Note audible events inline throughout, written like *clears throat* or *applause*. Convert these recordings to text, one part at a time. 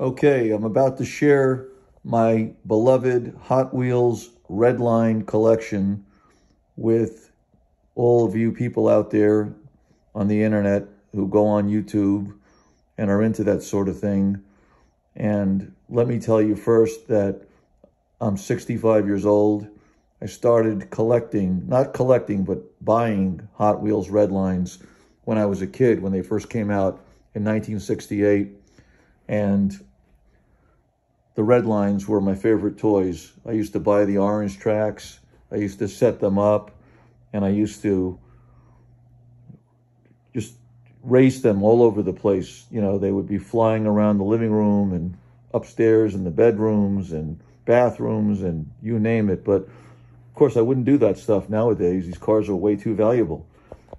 Okay, I'm about to share my beloved Hot Wheels Redline collection with all of you people out there on the internet who go on YouTube and are into that sort of thing. And let me tell you first that I'm 65 years old. I started collecting, not collecting, but buying Hot Wheels Redlines when I was a kid, when they first came out in 1968. And the red lines were my favorite toys. I used to buy the orange tracks. I used to set them up and I used to just race them all over the place. You know, they would be flying around the living room and upstairs in the bedrooms and bathrooms and you name it. But of course, I wouldn't do that stuff nowadays. These cars are way too valuable.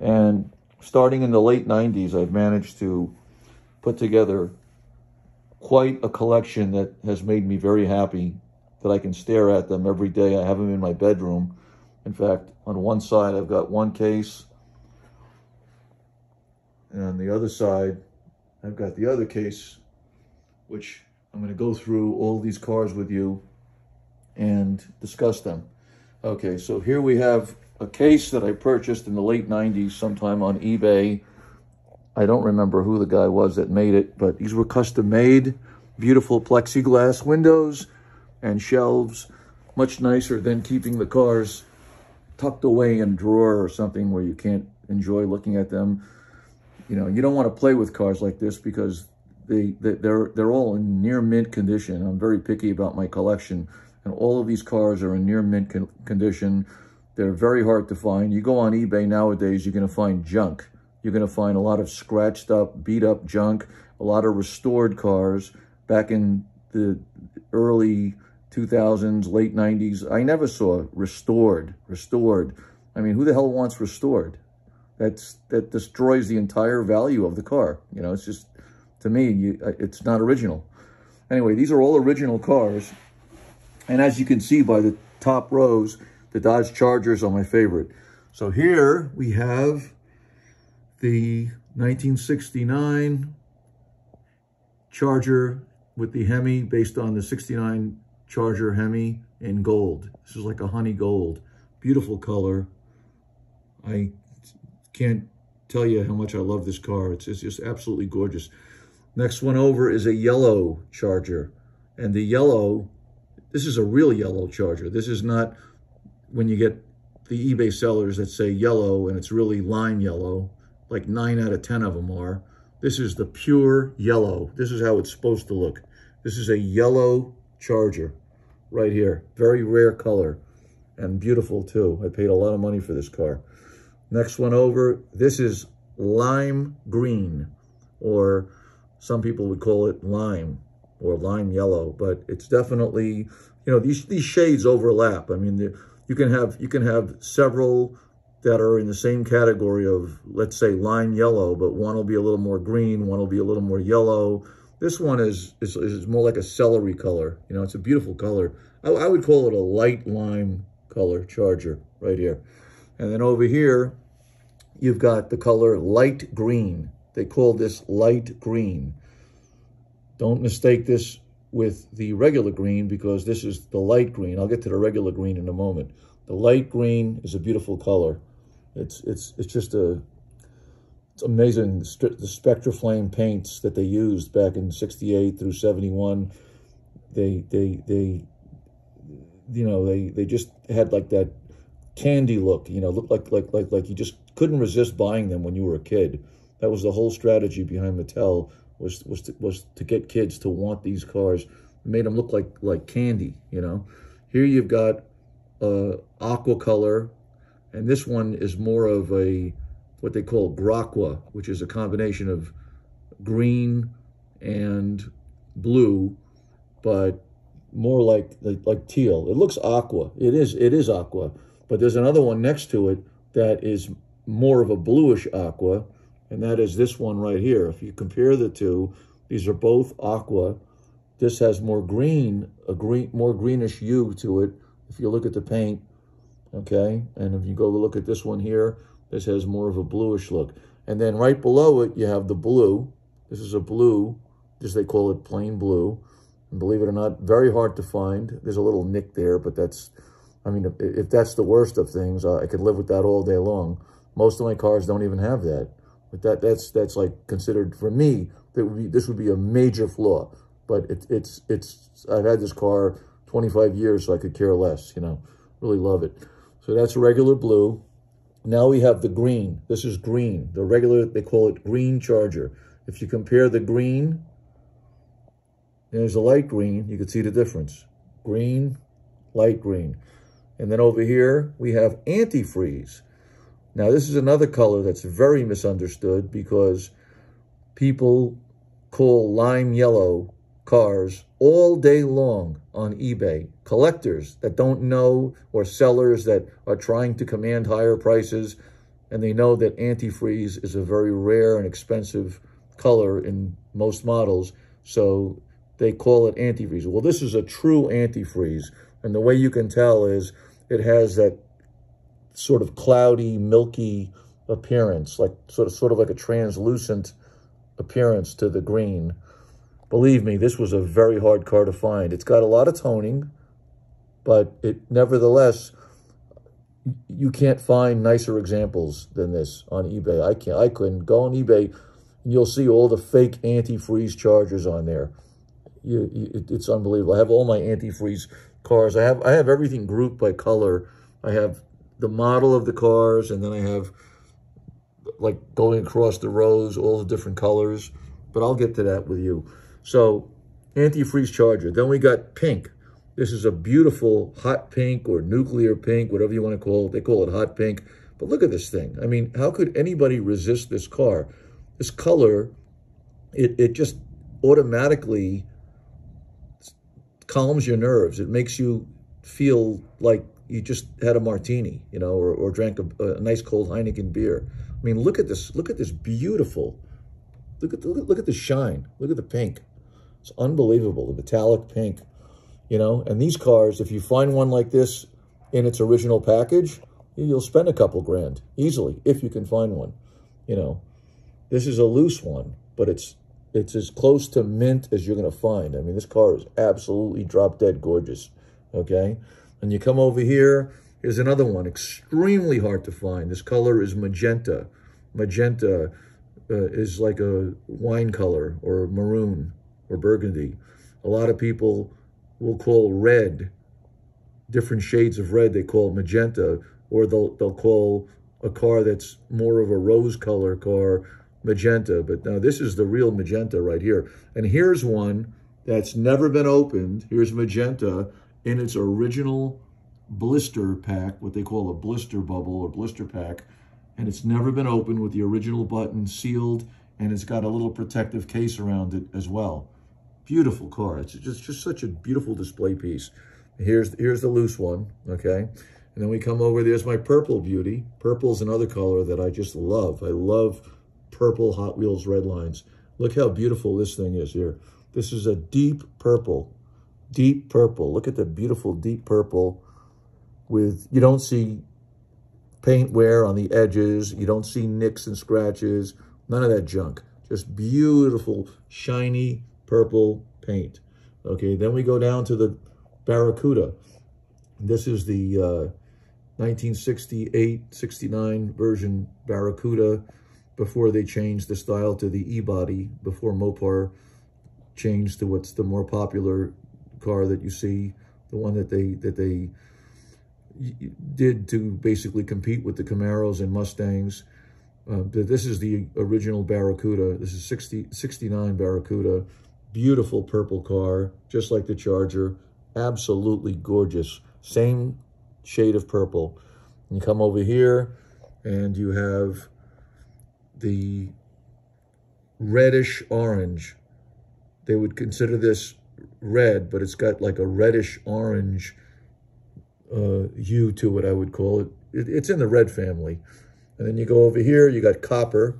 And starting in the late 90s, I've managed to put together quite a collection that has made me very happy that I can stare at them every day. I have them in my bedroom. In fact, on one side, I've got one case. And on the other side, I've got the other case, which I'm going to go through all these cars with you and discuss them. Okay, so here we have a case that I purchased in the late 90s sometime on eBay I don't remember who the guy was that made it, but these were custom made, beautiful plexiglass windows and shelves, much nicer than keeping the cars tucked away in a drawer or something where you can't enjoy looking at them. You know, you don't want to play with cars like this because they, they they're they're all in near mint condition. I'm very picky about my collection, and all of these cars are in near mint con condition. They're very hard to find. You go on eBay nowadays, you're going to find junk. You're going to find a lot of scratched up, beat up junk, a lot of restored cars back in the early 2000s, late 90s. I never saw restored, restored. I mean, who the hell wants restored? That's That destroys the entire value of the car. You know, it's just, to me, you, uh, it's not original. Anyway, these are all original cars. And as you can see by the top rows, the Dodge Chargers are my favorite. So here we have the 1969 Charger with the Hemi based on the 69 Charger Hemi in gold. This is like a honey gold. Beautiful color. I can't tell you how much I love this car. It's, it's just absolutely gorgeous. Next one over is a yellow Charger. And the yellow, this is a real yellow Charger. This is not when you get the eBay sellers that say yellow and it's really lime yellow like nine out of 10 of them are. This is the pure yellow. This is how it's supposed to look. This is a yellow Charger right here. Very rare color and beautiful too. I paid a lot of money for this car. Next one over, this is lime green, or some people would call it lime or lime yellow, but it's definitely, you know, these, these shades overlap. I mean, you can have, you can have several that are in the same category of, let's say, lime yellow, but one will be a little more green, one will be a little more yellow. This one is, is, is more like a celery color. You know, it's a beautiful color. I, I would call it a light lime color charger right here. And then over here, you've got the color light green. They call this light green. Don't mistake this with the regular green because this is the light green. I'll get to the regular green in a moment. The light green is a beautiful color. It's it's it's just a it's amazing the Spectraflame paints that they used back in 68 through 71. They they they you know, they they just had like that candy look, you know, looked like like like like you just couldn't resist buying them when you were a kid. That was the whole strategy behind Mattel was was to, was to get kids to want these cars. It made them look like like candy, you know. Here you've got uh, aqua color and this one is more of a, what they call graqua, which is a combination of green and blue, but more like, like, teal. It looks aqua. It is, it is aqua. But there's another one next to it that is more of a bluish aqua, and that is this one right here. If you compare the two, these are both aqua. This has more green, a green, more greenish hue to it. If you look at the paint, okay? And if you go look at this one here, this has more of a bluish look. And then right below it, you have the blue. This is a blue just they call it plain blue. And believe it or not, very hard to find. There's a little nick there, but that's, I mean, if, if that's the worst of things, I could live with that all day long. Most of my cars don't even have that. But that that's that's like considered for me that would be this would be a major flaw. But it, it's it's I've had this car 25 years, so I could care less. You know, really love it. So that's regular blue. Now we have the green. This is green. The regular they call it green Charger. If you compare the green, there's a light green. You can see the difference. Green, light green. And then over here, we have antifreeze. Now, this is another color that's very misunderstood because people call lime yellow cars all day long on eBay. Collectors that don't know or sellers that are trying to command higher prices and they know that antifreeze is a very rare and expensive color in most models. So they call it antifreeze. Well, this is a true antifreeze. And the way you can tell is it has that sort of cloudy, milky appearance, like sort of sort of like a translucent appearance to the green. Believe me, this was a very hard car to find. It's got a lot of toning, but it nevertheless, you can't find nicer examples than this on eBay. I can't. I couldn't. Go on eBay, and you'll see all the fake antifreeze chargers on there. You, you, it, it's unbelievable. I have all my antifreeze cars. I have I have everything grouped by color. I have the model of the cars, and then I have like going across the rows, all the different colors. But I'll get to that with you. So antifreeze charger. Then we got pink. This is a beautiful hot pink or nuclear pink, whatever you want to call it. They call it hot pink. But look at this thing. I mean, how could anybody resist this car? This color, it, it just automatically calms your nerves. It makes you feel like you just had a martini, you know, or, or drank a, a, nice cold Heineken beer. I mean, look at this. Look at this beautiful. Look at the, look, look at the shine. Look at the pink. It's unbelievable. The metallic pink, you know. And these cars, if you find one like this in its original package, you'll spend a couple grand easily if you can find one. You know, this is a loose one, but it's it's as close to mint as you're going to find. I mean, this car is absolutely drop dead gorgeous. Okay. And you come over here, here's another one, extremely hard to find. This color is magenta. Magenta uh, is like a wine color or maroon or burgundy. A lot of people will call red, different shades of red, they call magenta, or they'll, they'll call a car that's more of a rose color car magenta. But now this is the real magenta right here. And here's one that's never been opened. Here's magenta in its original blister pack, what they call a blister bubble or blister pack, and it's never been opened with the original button sealed, and it's got a little protective case around it as well. Beautiful car. It's just, just such a beautiful display piece. Here's, here's the loose one, okay? And then we come over, there's my purple beauty. Purple is another color that I just love. I love purple Hot Wheels red lines. Look how beautiful this thing is here. This is a deep purple, deep purple. Look at the beautiful deep purple with, you don't see paint wear on the edges. You don't see nicks and scratches, none of that junk. Just beautiful, shiny purple paint. Okay, then we go down to the Barracuda. This is the uh, 1968-69 version Barracuda before they changed the style to the E-body, before Mopar changed to what's the more popular car that you see, the one that they that they did to basically compete with the Camaros and Mustangs. Uh, this is the original Barracuda. This is 60, 69 Barracuda. Beautiful purple car, just like the Charger. Absolutely gorgeous. Same shade of purple. And you come over here and you have the reddish orange. They would consider this red, but it's got like a reddish orange uh, hue to it, I would call it. it. It's in the red family. And then you go over here, you got copper,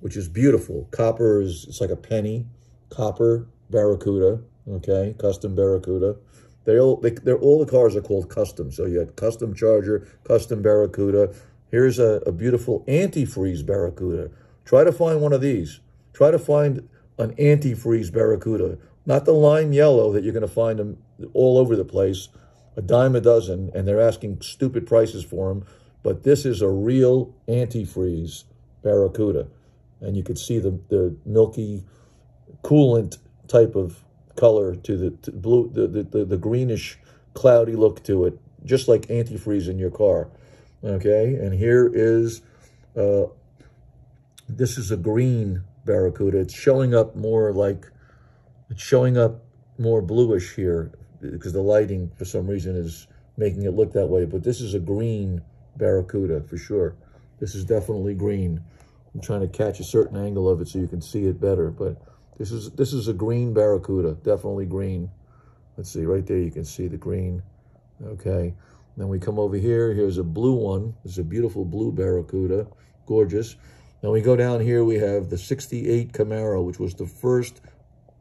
which is beautiful. Copper is, it's like a penny. Copper Barracuda, okay, custom Barracuda. They all, they, they're, all the cars are called custom. So you had custom Charger, custom Barracuda. Here's a, a beautiful antifreeze Barracuda. Try to find one of these. Try to find an antifreeze Barracuda. Not the lime yellow that you're going to find them all over the place, a dime a dozen, and they're asking stupid prices for them. But this is a real antifreeze Barracuda. And you could see the, the milky coolant type of color to the to blue, the, the, the, the greenish cloudy look to it, just like antifreeze in your car. Okay, and here is, uh, this is a green Barracuda. It's showing up more like, it's showing up more bluish here because the lighting for some reason is making it look that way. But this is a green Barracuda for sure. This is definitely green. I'm trying to catch a certain angle of it so you can see it better. But this is this is a green Barracuda, definitely green. Let's see, right there you can see the green. Okay. Then we come over here. Here's a blue one. This is a beautiful blue Barracuda. Gorgeous. Then we go down here. We have the 68 Camaro, which was the first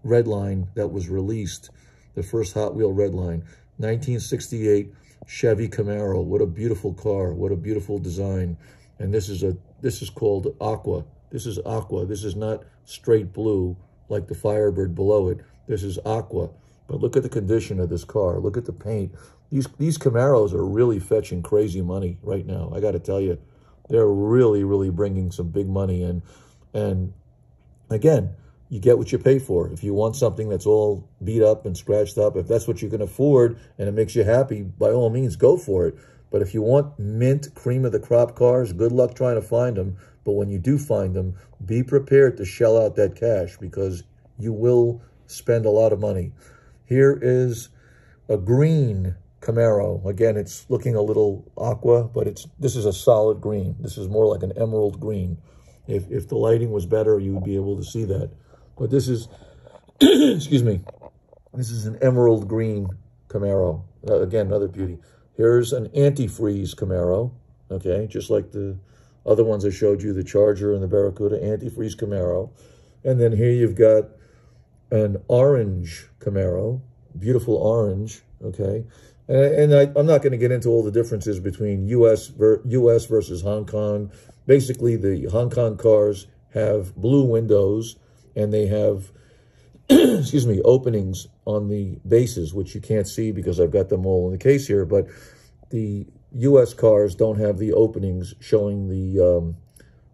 red line that was released. The first Hot Wheel red line. 1968 Chevy Camaro. What a beautiful car. What a beautiful design. And this is a this is called Aqua. This is Aqua. This is not straight blue like the Firebird below it. This is Aqua. But look at the condition of this car. Look at the paint. These these Camaros are really fetching crazy money right now. I got to tell you, they're really, really bringing some big money in. And again, you get what you pay for. If you want something that's all beat up and scratched up, if that's what you can afford and it makes you happy, by all means, go for it. But if you want mint, cream of the crop cars, good luck trying to find them. But when you do find them, be prepared to shell out that cash because you will spend a lot of money. Here is a green Camaro. Again, it's looking a little aqua, but it's this is a solid green. This is more like an emerald green. If, if the lighting was better, you would be able to see that. But this is, *clears throat* excuse me, this is an emerald green Camaro. Uh, again, another beauty. Here's an antifreeze Camaro, okay, just like the other ones I showed you, the Charger and the Barracuda, antifreeze Camaro. And then here you've got an orange Camaro, beautiful orange, okay? And, I, am not going to get into all the differences between U.S. Ver, U.S. versus Hong Kong. Basically, the Hong Kong cars have blue windows and they have, *clears throat* excuse me, openings on the bases, which you can't see because I've got them all in the case here. But the U.S. cars don't have the openings showing the um,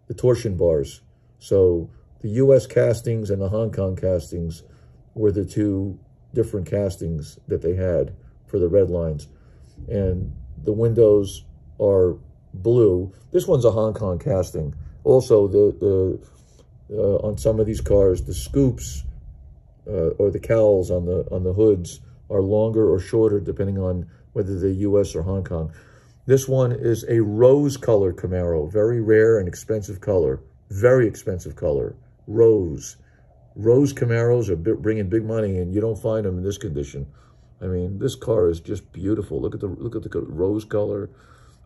the torsion bars. So the U.S. castings and the Hong Kong castings were the two different castings that they had for the red lines. And the windows are blue. This one's a Hong Kong casting. Also, the, the uh, on some of these cars, the scoops uh, or the cowls on the on the hoods are longer or shorter depending on whether they're U.S. or Hong Kong. This one is a rose color Camaro, very rare and expensive color, very expensive color rose. Rose Camaros are bringing big money, and you don't find them in this condition. I mean, this car is just beautiful. Look at the look at the rose color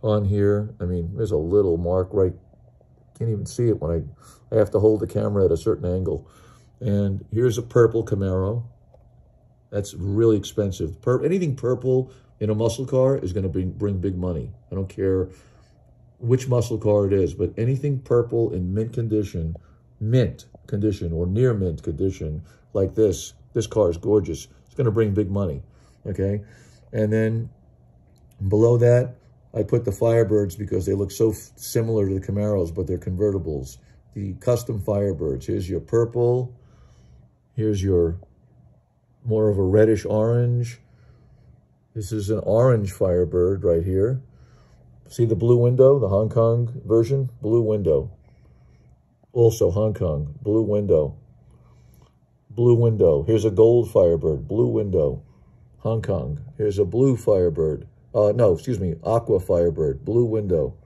on here. I mean, there's a little mark right. Can't even see it when I, I have to hold the camera at a certain angle. And here's a purple Camaro. That's really expensive. Pur anything purple in a muscle car is going to bring, bring big money. I don't care which muscle car it is, but anything purple in mint condition mint condition or near mint condition like this, this car is gorgeous. It's going to bring big money, okay? And then below that, I put the Firebirds because they look so similar to the Camaros, but they're convertibles. The custom Firebirds. Here's your purple. Here's your more of a reddish orange. This is an orange Firebird right here. See the blue window, the Hong Kong version? Blue window. Also, Hong Kong, blue window. Blue window. Here's a gold Firebird, blue window. Hong Kong. Here's a blue Firebird. Uh, no, excuse me, Aqua Firebird, blue window.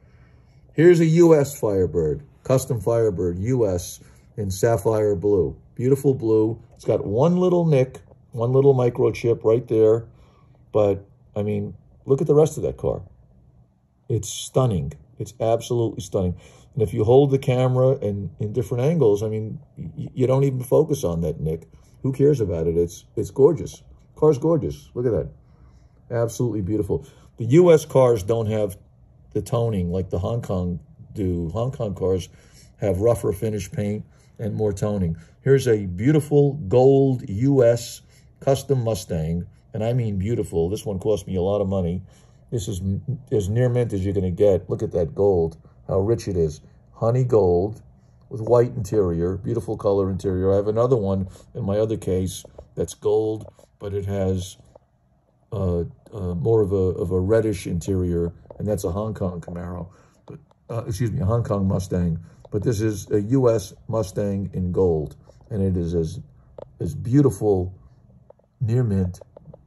Here's a U.S. Firebird, custom Firebird, U.S. in sapphire blue. Beautiful blue. It's got one little nick, one little microchip right there. But, I mean, look at the rest of that car. It's stunning. It's absolutely stunning. And if you hold the camera in, in different angles, I mean, you don't even focus on that, Nick. Who cares about it? It's it's gorgeous. Car's gorgeous. Look at that. Absolutely beautiful. The U.S. cars don't have the toning like the Hong Kong do. Hong Kong cars have rougher finish paint, and more toning. Here's a beautiful gold U.S. custom Mustang, and I mean beautiful. This one cost me a lot of money. This is as near mint as you're going to get. Look at that gold, how rich it is. Honey gold with white interior, beautiful color interior. I have another one in my other case that's gold, but it has uh, uh, more of a, of a reddish interior, and that's a Hong Kong Camaro, but uh, excuse me, a Hong Kong Mustang. But this is a U.S. Mustang in gold, and it is as as beautiful near mint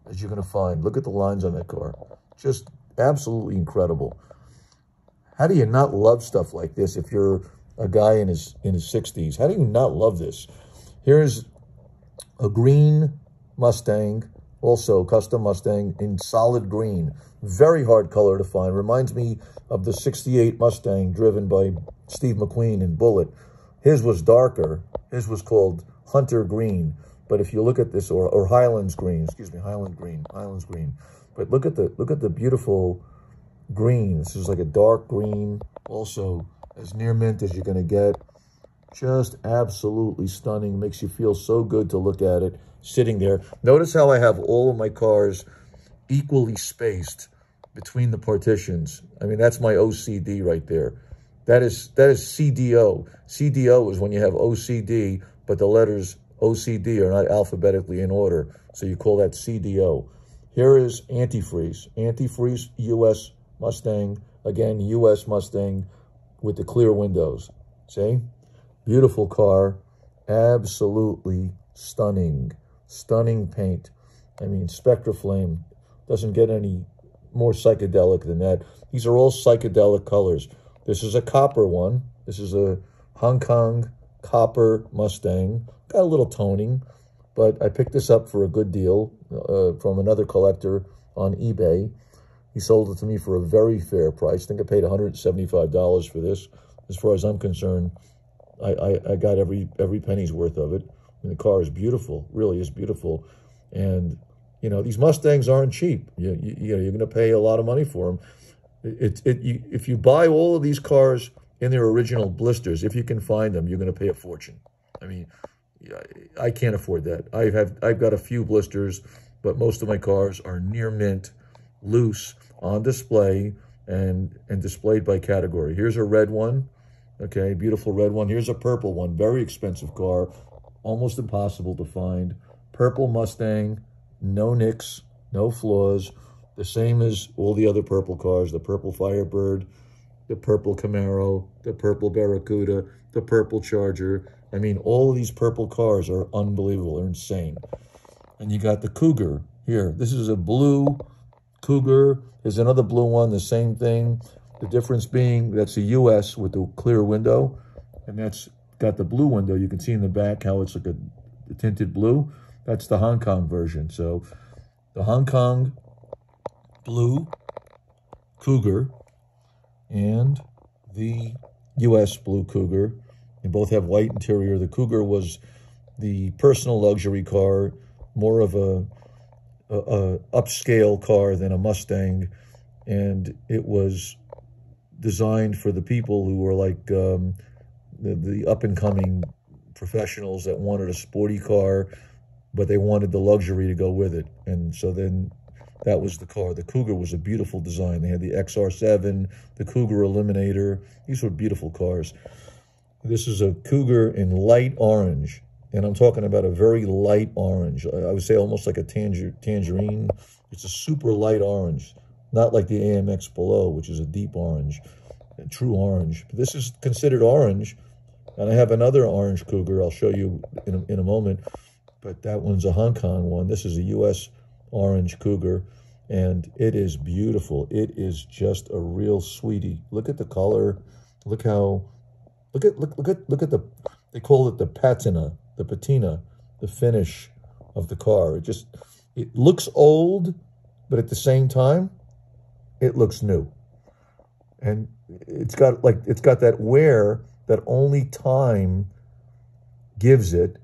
as you're going to find. Look at the lines on that car. Just absolutely incredible. How do you not love stuff like this if you're a guy in his in his 60s? How do you not love this? Here's a green Mustang, also custom Mustang in solid green. Very hard color to find. Reminds me of the 68 Mustang driven by Steve McQueen in Bullitt. His was darker. His was called Hunter Green. But if you look at this, or, or Highlands Green, excuse me, Highland Green, Highlands Green. But look at the look at the beautiful green. This is like a dark green, also as near mint as you're going to get. Just absolutely stunning. Makes you feel so good to look at it sitting there. Notice how I have all of my cars equally spaced between the partitions. I mean, that's my OCD right there. That is that is CDO. CDO is when you have OCD, but the letters OCD are not alphabetically in order. So you call that CDO. Here is antifreeze. Antifreeze US Mustang. Again, US Mustang with the clear windows. See? Beautiful car. Absolutely stunning. Stunning paint. I mean, Spectraflame doesn't get any more psychedelic than that. These are all psychedelic colors. This is a copper one. This is a Hong Kong copper Mustang. Got a little toning. But I picked this up for a good deal uh, from another collector on eBay. He sold it to me for a very fair price. I think I paid $175 for this. As far as I'm concerned, I, I, I got every every penny's worth of it. I mean, the car is beautiful, really is beautiful. And, you know, these Mustangs aren't cheap. You, you, you know, you're going to pay a lot of money for them. It, it, you, if you buy all of these cars in their original blisters, if you can find them, you're going to pay a fortune. I mean, I can't afford that. I have I've got a few blisters, but most of my cars are near mint, loose, on display, and and displayed by category. Here's a red one, okay, beautiful red one. Here's a purple one, very expensive car, almost impossible to find. Purple Mustang, no nicks, no flaws, the same as all the other purple cars, the purple Firebird, the purple Camaro, the purple Barracuda, the purple Charger, I mean, all these purple cars are unbelievable. They're insane. And you got the Cougar here. This is a blue Cougar. There's another blue one, the same thing. The difference being that's a US with the clear window. And that's got the blue window. You can see in the back how it's like a, a tinted blue. That's the Hong Kong version. So the Hong Kong blue Cougar and the US blue Cougar they both have white interior. The Cougar was the personal luxury car, more of a, a, a upscale car than a Mustang. And it was designed for the people who were like um, the, the up-and-coming professionals that wanted a sporty car, but they wanted the luxury to go with it. And so then that was the car. The Cougar was a beautiful design. They had the XR7, the Cougar Eliminator. These were beautiful cars. This is a Cougar in light orange. And I'm talking about a very light orange. I would say almost like a tanger tangerine. It's a super light orange. Not like the AMX below, which is a deep orange. A true orange. But this is considered orange. And I have another orange Cougar I'll show you in a, in a moment. But that one's a Hong Kong one. This is a U.S. orange Cougar. And it is beautiful. It is just a real sweetie. Look at the color. Look how Look at look look at look at the they call it the patina, the patina, the finish of the car. It just it looks old, but at the same time, it looks new. And it's got like it's got that wear that only time gives it,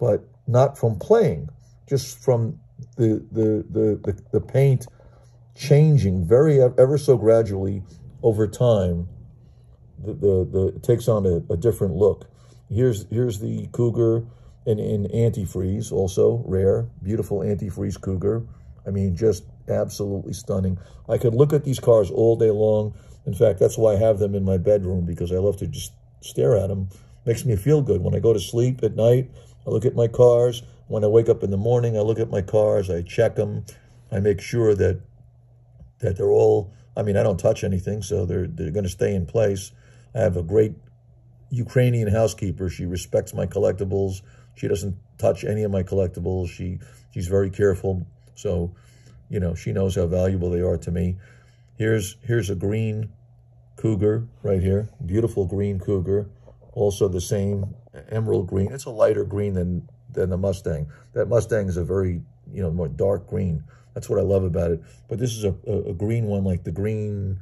but not from playing, just from the the the the, the paint changing very ever so gradually over time the, the, the takes on a, a different look. Here's here's the Cougar in, in antifreeze, also rare, beautiful antifreeze Cougar. I mean, just absolutely stunning. I could look at these cars all day long. In fact, that's why I have them in my bedroom because I love to just stare at them. Makes me feel good. When I go to sleep at night, I look at my cars. When I wake up in the morning, I look at my cars. I check them. I make sure that that they're all, I mean, I don't touch anything, so they're, they're going to stay in place. I have a great Ukrainian housekeeper. She respects my collectibles. She doesn't touch any of my collectibles. She She's very careful. So, you know, she knows how valuable they are to me. Here's here's a green cougar right here. Beautiful green cougar. Also the same emerald green. It's a lighter green than, than the Mustang. That Mustang is a very, you know, more dark green. That's what I love about it. But this is a, a, green one like the green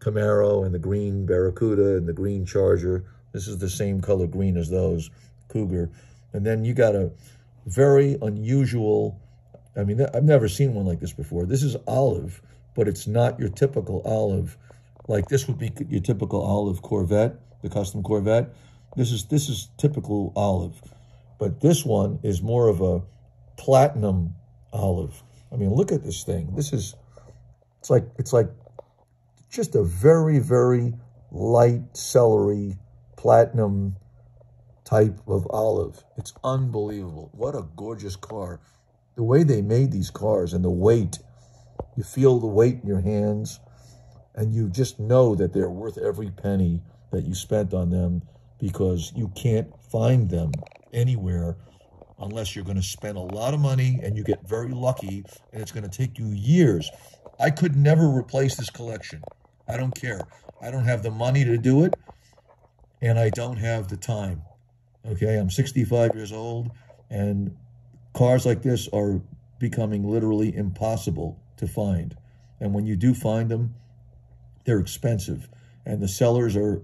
Camaro and the green Barracuda and the green Charger. This is the same color green as those, Cougar. And then you got a very unusual, I mean, I've never seen one like this before. This is olive, but it's not your typical olive. Like this would be your typical olive Corvette, the custom Corvette. This is this is typical olive. But this one is more of a platinum olive. I mean, look at this thing. This is, it's like, it's like just a very, very light celery platinum type of olive. It's unbelievable. What a gorgeous car. The way they made these cars and the weight, you feel the weight in your hands and you just know that they're worth every penny that you spent on them because you can't find them anywhere unless you're going to spend a lot of money and you get very lucky and it's going to take you years. I could never replace this collection. I don't care. I don't have the money to do it and I don't have the time. Okay, I'm 65 years old and cars like this are becoming literally impossible to find. And when you do find them, they're expensive and the sellers are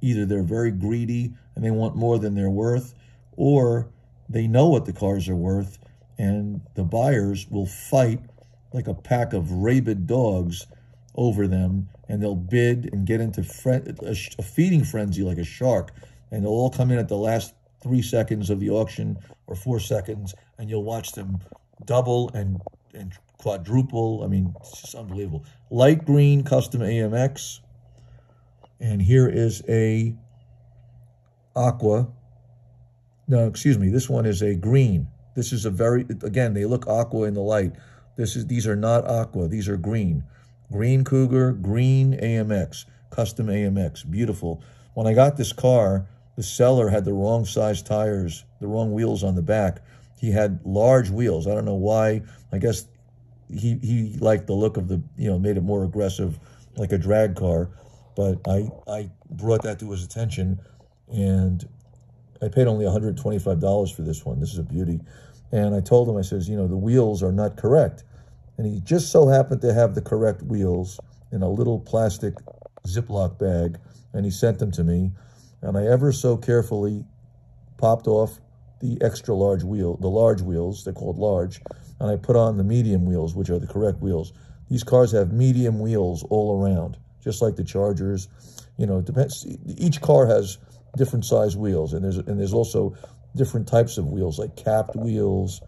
either they're very greedy and they want more than they're worth or they know what the cars are worth, and the buyers will fight like a pack of rabid dogs over them, and they'll bid and get into a, feeding frenzy like a shark, and they'll all come in at the last three seconds of the auction or four seconds, and you'll watch them double and and quadruple. I mean, it's just unbelievable. Light green custom AMX. And here is a aqua no, excuse me. This one is a green. This is a very, again, they look aqua in the light. This is These are not aqua. These are green. Green Cougar, green AMX, custom AMX. Beautiful. When I got this car, the seller had the wrong size tires, the wrong wheels on the back. He had large wheels. I don't know why. I guess he, he liked the look of the, you know, made it more aggressive, like a drag car. But I, I brought that to his attention and I paid only $125 for this one. This is a beauty. And I told him, I says, you know, the wheels are not correct. And he just so happened to have the correct wheels in a little plastic Ziploc bag. And he sent them to me. And I ever so carefully popped off the extra large wheel, the large wheels, they're called large, and I put on the medium wheels, which are the correct wheels. These cars have medium wheels all around, just like the Chargers. You know, it depends. Each car has different size wheels. And there's, and there's also different types of wheels, like capped wheels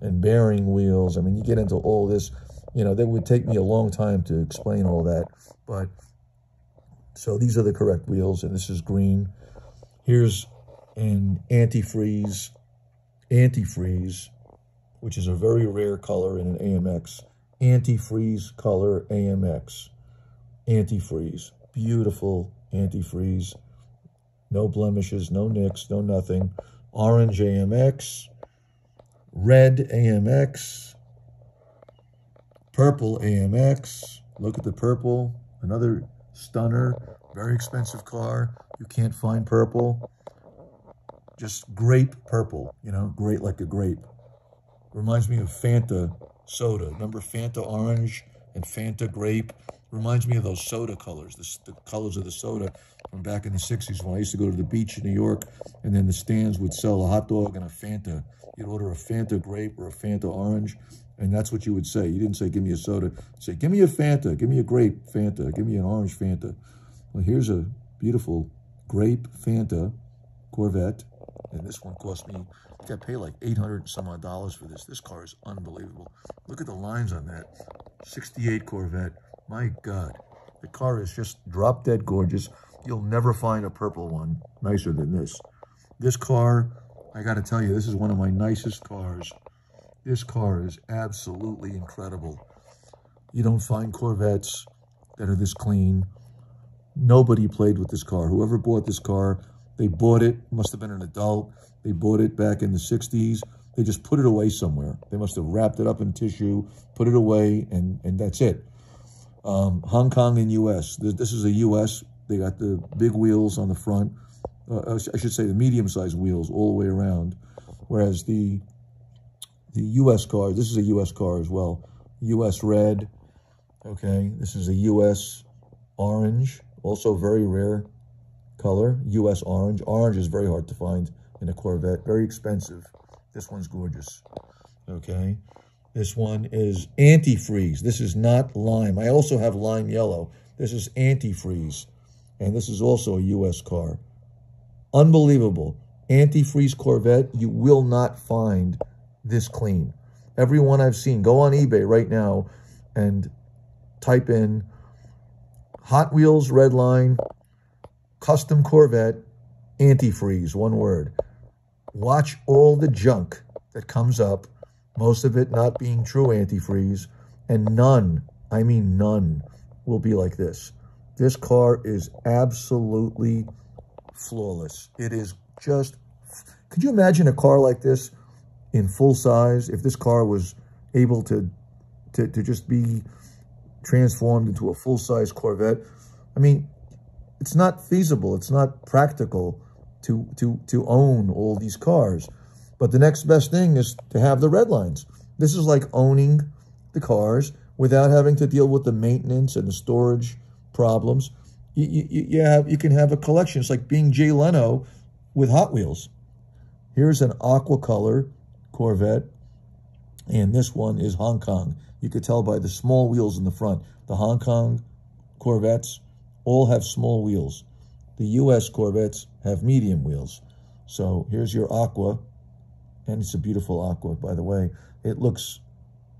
and bearing wheels. I mean, you get into all this, you know, that would take me a long time to explain all that. But, so these are the correct wheels, and this is green. Here's an antifreeze, antifreeze, which is a very rare color in an AMX. Antifreeze color AMX. Antifreeze. Beautiful antifreeze. No blemishes, no nicks, no nothing. Orange AMX, red AMX, purple AMX. Look at the purple, another stunner, very expensive car. You can't find purple. Just grape purple, you know, great like a grape. Reminds me of Fanta soda. Remember Fanta orange and Fanta grape? Reminds me of those soda colors, the, the colors of the soda back in the 60s when I used to go to the beach in New York and then the stands would sell a hot dog and a Fanta. You'd order a Fanta grape or a Fanta orange and that's what you would say. You didn't say, give me a soda. You'd say, give me a Fanta, give me a grape Fanta, give me an orange Fanta. Well, here's a beautiful grape Fanta Corvette. And this one cost me, I I paid like 800 some odd dollars for this. This car is unbelievable. Look at the lines on that. 68 Corvette. My God. The car is just drop dead gorgeous. You'll never find a purple one nicer than this. This car, I got to tell you, this is one of my nicest cars. This car is absolutely incredible. You don't find Corvettes that are this clean. Nobody played with this car. Whoever bought this car, they bought it, must have been an adult. They bought it back in the 60s. They just put it away somewhere. They must have wrapped it up in tissue, put it away, and, and that's it. Um, Hong Kong and U.S. This, this is a U.S. They got the big wheels on the front. Uh, I should say the medium-sized wheels all the way around. Whereas the the U.S. car, this is a U.S. car as well. U.S. red, okay. This is a U.S. orange, also very rare color, U.S. orange. Orange is very hard to find in a Corvette, very expensive. This one's gorgeous, okay. This one is antifreeze. This is not lime. I also have lime yellow. This is antifreeze, and this is also a U.S. car. Unbelievable. Antifreeze Corvette, you will not find this clean. Everyone I've seen, go on eBay right now and type in Hot Wheels Red Line Custom Corvette Antifreeze, one word. Watch all the junk that comes up, most of it not being true antifreeze, and none, I mean none, will be like this. This car is absolutely flawless. It is just, could you imagine a car like this in full size, if this car was able to, to, to just be transformed into a full-size Corvette, I mean, it's not feasible. It's not practical to, to, to own all these cars. But the next best thing is to have the red lines. This is like owning the cars without having to deal with the maintenance and the storage problems. You, you, you, have, you can have a collection. It's like being Jay Leno with Hot Wheels. Here's an aqua color Corvette. And this one is Hong Kong. You could tell by the small wheels in the front. The Hong Kong Corvettes all have small wheels. The U.S. Corvettes have medium wheels. So here's your Aqua. And it's a beautiful Aqua, by the way. It looks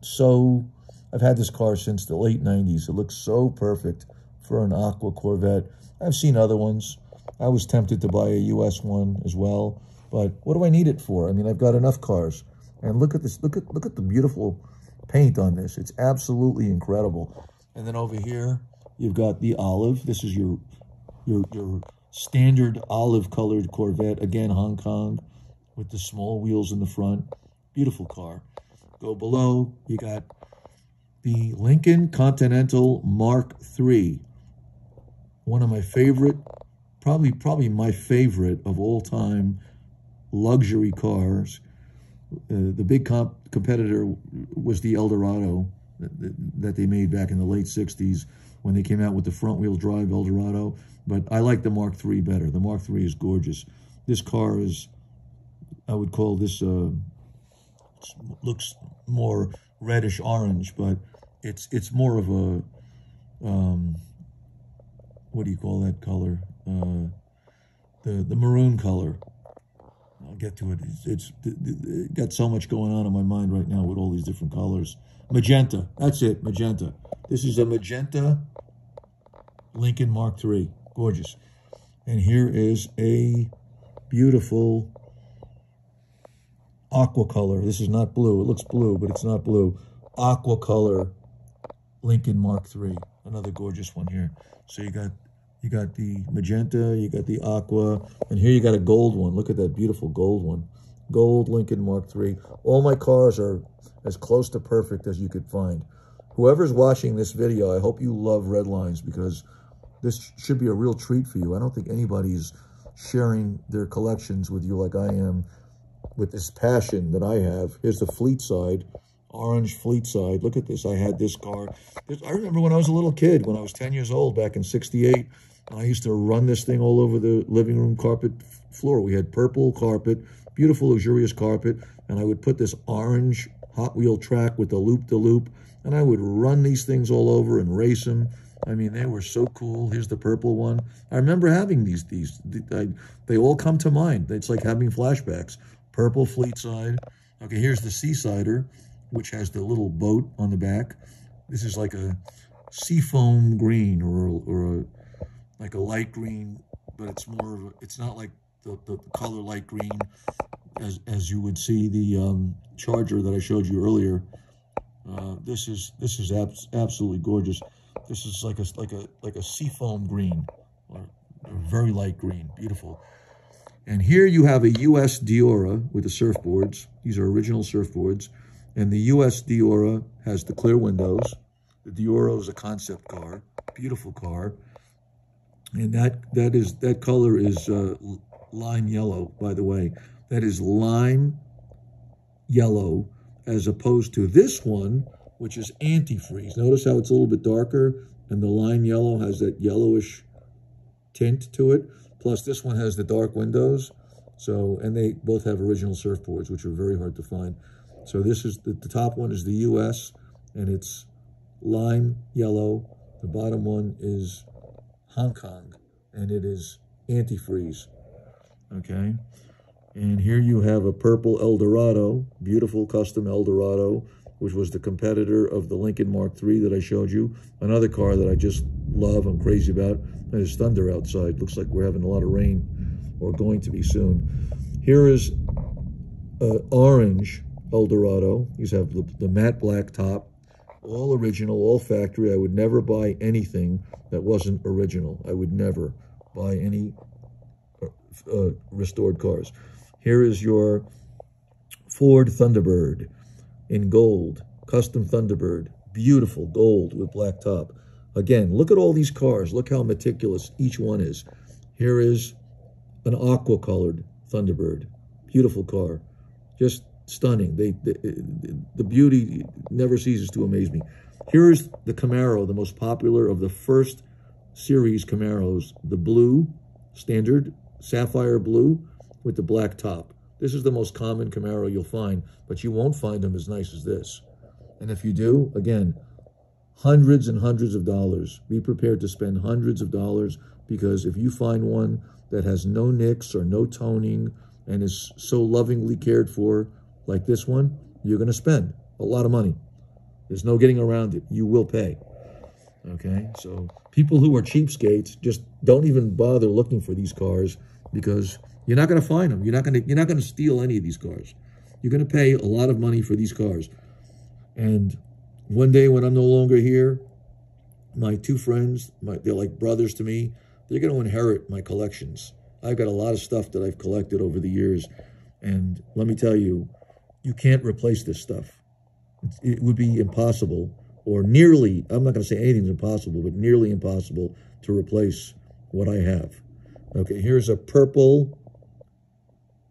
so... I've had this car since the late 90s. It looks so perfect for an Aqua Corvette. I've seen other ones. I was tempted to buy a U.S. one as well. But what do I need it for? I mean, I've got enough cars. And look at this. Look at look at the beautiful paint on this. It's absolutely incredible. And then over here, you've got the olive. This is your your your standard olive colored Corvette. Again, Hong Kong with the small wheels in the front. Beautiful car. Go below, you got the Lincoln Continental Mark III. One of my favorite, probably probably my favorite of all time luxury cars. Uh, the big comp competitor was the Eldorado that, they made back in the late 60s when they came out with the front wheel drive Eldorado. But I like the Mark III better. The Mark III is gorgeous. This car is, I would call this, uh, looks more reddish orange, but it's it's more of a, um, what do you call that color? Uh, the, the maroon color. I'll get to it. It's, it's it got so much going on in my mind right now with all these different colors. Magenta. That's it. Magenta. This is a magenta Lincoln Mark III. Gorgeous. And here is a beautiful aqua color. This is not blue. It looks blue, but it's not blue. Aqua color Lincoln Mark III. Another gorgeous one here. So you got you got the magenta, you got the aqua, and here you got a gold one. Look at that beautiful gold one. Gold Lincoln Mark III. All my cars are as close to perfect as you could find. Whoever's watching this video, I hope you love red lines because this should be a real treat for you. I don't think anybody's sharing their collections with you like I am with this passion that I have. Here's the fleet side orange fleet side. Look at this. I had this car. I remember when I was a little kid, when I was 10 years old back in 68, I used to run this thing all over the living room carpet floor. We had purple carpet, beautiful, luxurious carpet, and I would put this orange Hot Wheel track with the loop-de-loop, -loop, and I would run these things all over and race them. I mean, they were so cool. Here's the purple one. I remember having these. These I, they all come to mind. It's like having flashbacks. Purple Fleet Side. Okay, here's the Seasider, which has the little boat on the back. This is like a seafoam green or or a, like a light green, but it's more of a, it's not like the, the, the color light green as as you would see the um, Charger that I showed you earlier. Uh, this is this is abs absolutely gorgeous. This is like a like a like a seafoam green, or, or very light green, beautiful. And here you have a US Deora with the surfboards. These are original surfboards. And the US Deora has the clear windows. The Deora is a concept car, beautiful car. And that that is that color is uh, lime yellow, by the way. That is lime yellow as opposed to this one, which is antifreeze. Notice how it's a little bit darker and the lime yellow has that yellowish tint to it. Plus this one has the dark windows. So, and they both have original surfboards, which are very hard to find. So this is, the, the top one is the US and it's lime yellow. The bottom one is Hong Kong and it is antifreeze. Okay. And here you have a purple Eldorado, beautiful custom Eldorado, which was the competitor of the Lincoln Mark III that I showed you. Another car that I just love, I'm crazy about. There's thunder outside. Looks like we're having a lot of rain or going to be soon. Here is uh, orange Eldorado. These have the, the matte black top, all original, all factory. I would never buy anything that wasn't original. I would never buy any uh, uh restored cars. Here is your Ford Thunderbird in gold, custom Thunderbird, beautiful gold with black top. Again, look at all these cars. Look how meticulous each one is. Here is an aqua colored Thunderbird, beautiful car, just stunning. They, they, the beauty never ceases to amaze me. Here is the Camaro, the most popular of the first series Camaros, the blue, standard, sapphire blue, with the black top. This is the most common Camaro you'll find, but you won't find them as nice as this. And if you do, again, hundreds and hundreds of dollars. Be prepared to spend hundreds of dollars because if you find one that has no nicks or no toning and is so lovingly cared for like this one, you're going to spend a lot of money. There's no getting around it. You will pay. Okay, so people who are cheapskates just don't even bother looking for these cars because you're not going to find them. You're not going to you're not going to steal any of these cars. You're going to pay a lot of money for these cars. And one day when I'm no longer here, my two friends, my, they're like brothers to me, they're going to inherit my collections. I've got a lot of stuff that I've collected over the years. And let me tell you, you can't replace this stuff. It would be impossible or nearly, I'm not going to say anything's impossible, but nearly impossible to replace what I have. Okay, here's a purple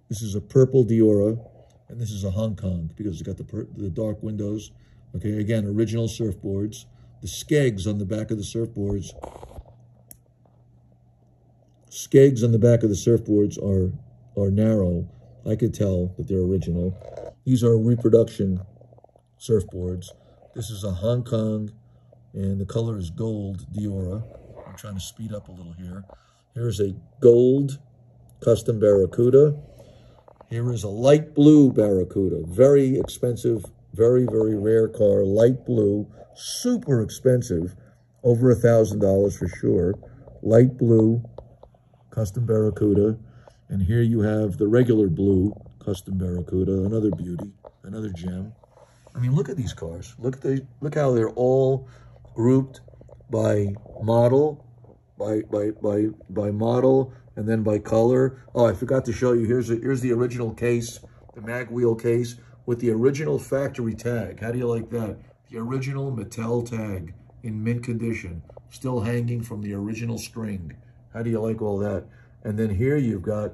this is a purple Deora, and this is a Hong Kong because it's got the, the dark windows. Okay, again, original surfboards. The skegs on the back of the surfboards. Skegs on the back of the surfboards are, are narrow. I could tell that they're original. These are reproduction surfboards. This is a Hong Kong, and the color is gold Deora. I'm trying to speed up a little here. Here's a gold custom Barracuda. Here is a light blue Barracuda. Very expensive, very, very rare car. Light blue, super expensive. Over a $1,000 for sure. Light blue, custom Barracuda. And here you have the regular blue custom Barracuda, another beauty, another gem. I mean, look at these cars. Look at the, look how they're all grouped by model, by by by by model, and then by color. Oh, I forgot to show you. Here's, a, here's the original case, the mag wheel case with the original factory tag. How do you like that? The original Mattel tag in mint condition, still hanging from the original string. How do you like all that? And then here you've got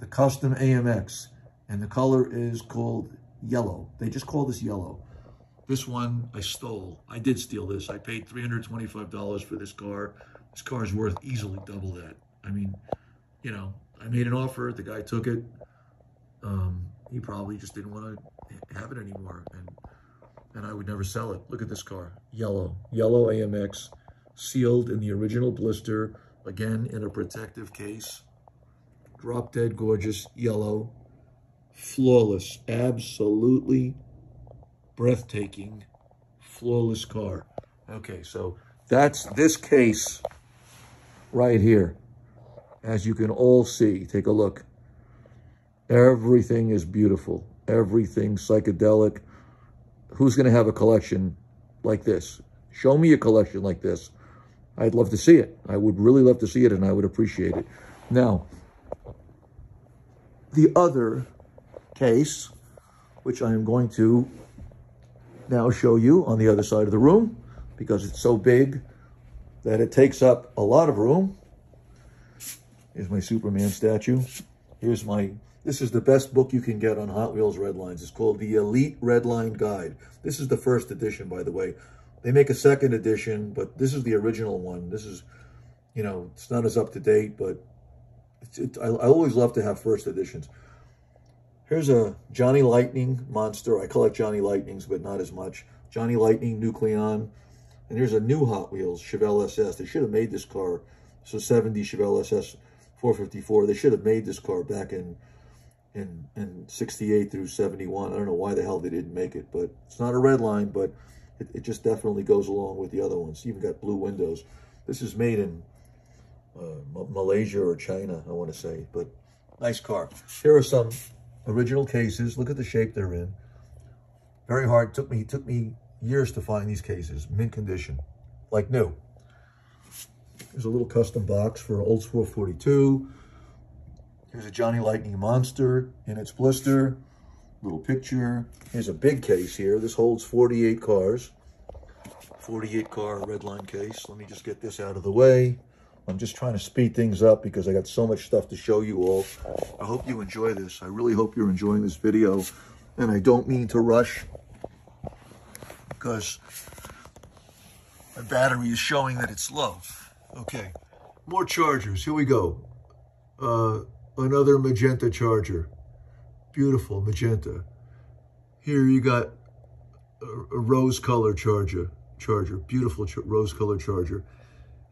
the custom AMX, and the color is called yellow. They just call this yellow. This one I stole. I did steal this. I paid $325 for this car. This car is worth easily double that. I mean, you know, I made an offer. The guy took it. Um, he probably just didn't want to have it anymore. And and I would never sell it. Look at this car. Yellow. Yellow AMX. sealed in the original blister, again in a protective case. Drop dead gorgeous yellow, flawless, absolutely breathtaking, flawless car. Okay, so that's this case right here. As you can all see, take a look. Everything is beautiful. Everything psychedelic. Who's going to have a collection like this? Show me a collection like this. I'd love to see it. I would really love to see it, and I would appreciate it. Now, the other case, which I am going to now show you on the other side of the room, because it's so big that it takes up a lot of room. Here's my Superman statue. Here's my, this is the best book you can get on Hot Wheels Red Lines. It's called the Elite Red Line Guide. This is the first edition, by the way. They make a second edition, but this is the original one. This is, you know, it's not as up to date, but it, I, I always love to have first editions. Here's a Johnny Lightning monster. I collect Johnny Lightnings, but not as much. Johnny Lightning Nucleon. And here's a new Hot Wheels Chevelle SS. They should have made this car. So 70 Chevelle SS 454. They should have made this car back in in in 68 through 71. I don't know why the hell they didn't make it, but it's not a red line, but it, it just definitely goes along with the other ones. even got blue windows. This is made in uh, Malaysia or China, I want to say, but nice car. Here are some original cases. Look at the shape they're in. Very hard. Took me took me years to find these cases, mint condition, like new. There's a little custom box for an Olds 442. Here's a Johnny Lightning Monster in its blister. Little picture. Here's a big case here. This holds 48 cars. 48 car redline case. Let me just get this out of the way. I'm just trying to speed things up because I got so much stuff to show you all. I hope you enjoy this. I really hope you're enjoying this video. And I don't mean to rush because my battery is showing that it's low. Okay, more chargers. Here we go. Uh, another magenta charger. Beautiful magenta. Here you got a, a rose color charger. Charger, beautiful ch rose color charger.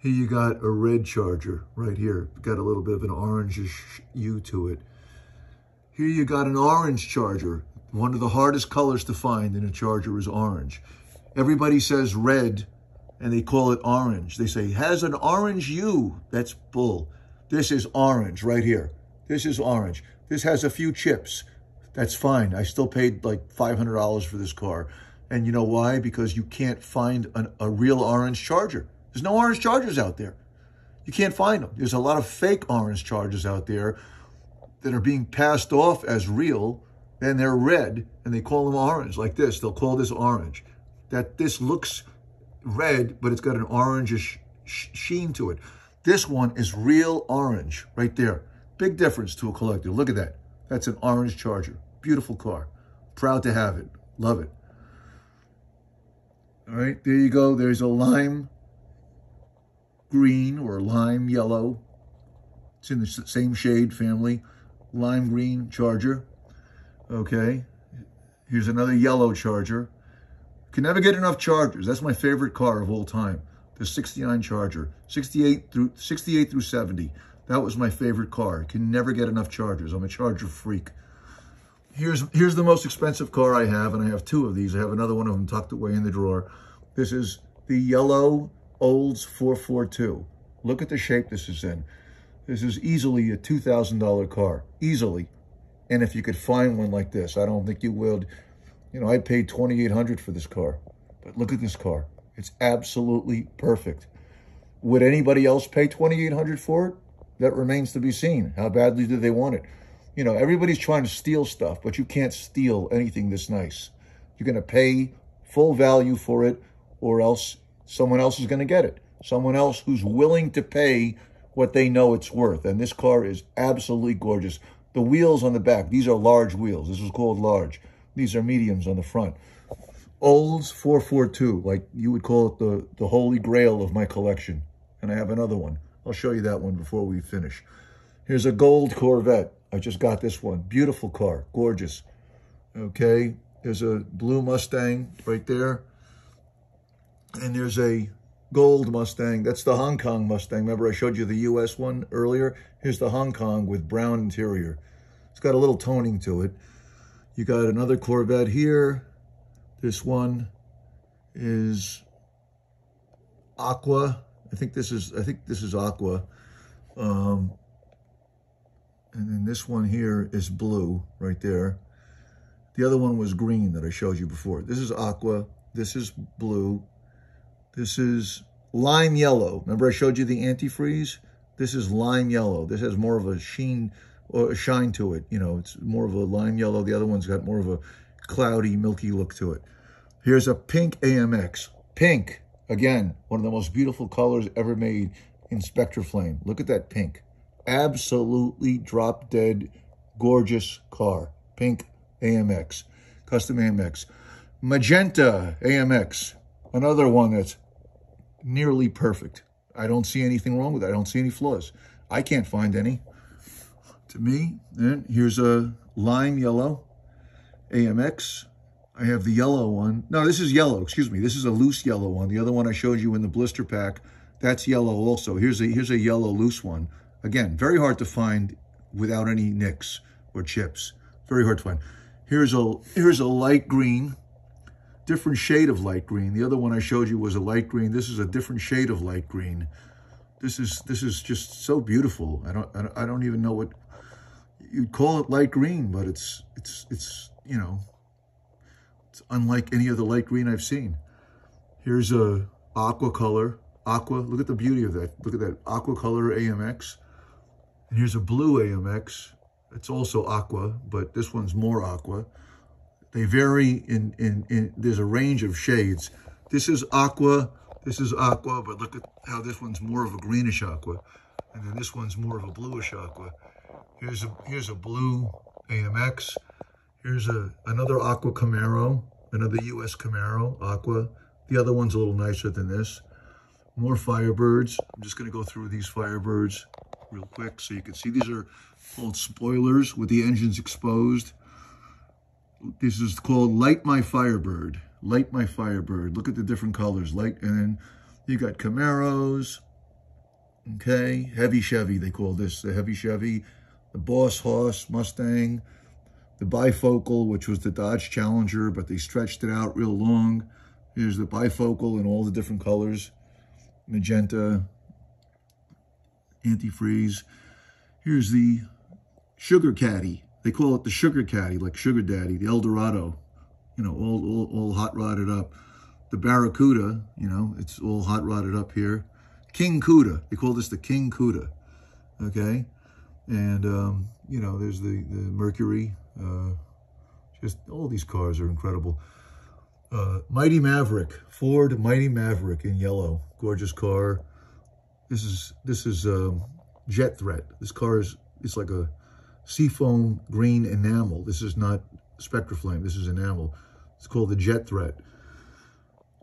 Here you got a red charger right here. Got a little bit of an orangish hue to it. Here you got an orange charger. One of the hardest colors to find in a charger is orange. Everybody says red and they call it orange. They say, has an orange hue. That's bull. This is orange right here. This is orange. This has a few chips. That's fine. I still paid like $500 for this car. And you know why? Because you can't find an, a real orange charger. There's no orange chargers out there. You can't find them. There's a lot of fake orange chargers out there that are being passed off as real and they're red and they call them orange like this. They'll call this orange. That this looks red, but it's got an orangish sheen to it. This one is real orange right there. Big difference to a collector. Look at that. That's an orange Charger. Beautiful car. Proud to have it. Love it. All right, there you go. There's a lime green or lime yellow. It's in the same shade family. Lime green Charger. Okay. Here's another yellow Charger. Can never get enough Chargers. That's my favorite car of all time. The 69 Charger. 68 through 68 through 70. That was my favorite car. Can never get enough Chargers. I'm a Charger freak. Here's, here's the most expensive car I have, and I have two of these. I have another one of them tucked away in the drawer. This is the yellow Olds 442. Look at the shape this is in. This is easily a $2,000 car, easily. And if you could find one like this, I don't think you would. You know, I paid 2800 for this car, but look at this car. It's absolutely perfect. Would anybody else pay 2800 for it? that remains to be seen. How badly do they want it? You know, everybody's trying to steal stuff, but you can't steal anything this nice. You're going to pay full value for it or else someone else is going to get it. Someone else who's willing to pay what they know it's worth. And this car is absolutely gorgeous. The wheels on the back, these are large wheels. This is called large. These are mediums on the front. Olds 442, like you would call it the, the holy grail of my collection. And I have another one. I'll show you that one before we finish. Here's a gold Corvette. I just got this one. Beautiful car. Gorgeous. Okay. There's a blue Mustang right there. And there's a gold Mustang. That's the Hong Kong Mustang. Remember I showed you the US one earlier? Here's the Hong Kong with brown interior. It's got a little toning to it. You got another Corvette here. This one is aqua. I think this is I think this is aqua. Um, and then this one here is blue right there. The other one was green that I showed you before. This is aqua. This is blue. This is lime yellow. Remember I showed you the antifreeze? This is lime yellow. This has more of a sheen or a shine to it. You know, it's more of a lime yellow. The other one's got more of a cloudy, milky look to it. Here's a pink AMX. Pink, again, one of the most beautiful colors ever made in Spectraflame. Look at that pink. Absolutely drop dead, gorgeous car. Pink AMX, custom AMX. Magenta AMX, another one that's nearly perfect. I don't see anything wrong with it. I don't see any flaws. I can't find any. To me, and here's a lime yellow AMX. I have the yellow one. No, this is yellow. Excuse me. This is a loose yellow one. The other one I showed you in the blister pack, that's yellow also. Here's a here's a yellow loose one. Again, very hard to find without any nicks or chips. Very hard to find. Here's a here's a light green, different shade of light green. The other one I showed you was a light green. This is a different shade of light green. This is this is just so beautiful. I don't I don't even know what you'd call it light green, but it's it's it's you know it's unlike any other light green I've seen. Here's a aqua color, aqua. Look at the beauty of that. Look at that aqua color AMX. And here's a blue AMX. It's also aqua, but this one's more aqua. They vary in, in, in, there's a range of shades. This is aqua, this is aqua, but look at how this one's more of a greenish aqua. And then this one's more of a bluish aqua. Here's a, here's a blue AMX. Here's a another Aqua Camaro, another US Camaro, Aqua. The other one's a little nicer than this. More Firebirds. I'm just going to go through these Firebirds real quick so you can see. These are called spoilers with the engines exposed. This is called Light My Firebird. Light My Firebird. Look at the different colors. Light, and then you got Camaros. Okay, heavy Chevy, they call this the heavy Chevy. The Boss Hoss Mustang the Bye-Focal, which was the Dodge Challenger, but they stretched it out real long. Here's the Bye-Focal in all the different colors, magenta, antifreeze. Here's the Sugar Caddy. They call it the Sugar Caddy, like Sugar Daddy, the El Dorado, you know, all, all, all hot rodded up. The Barracuda, you know, it's all hot rodded up here. King Cuda, they call this the King Cuda, okay? And, um, you know, there's the, the Mercury, uh, just all these cars are incredible. Uh, Mighty Maverick, Ford Mighty Maverick in yellow, gorgeous car. This is this is um, Jet Threat. This car is it's like a seafoam green enamel. This is not Spectraflame. This is enamel. It's called the Jet Threat.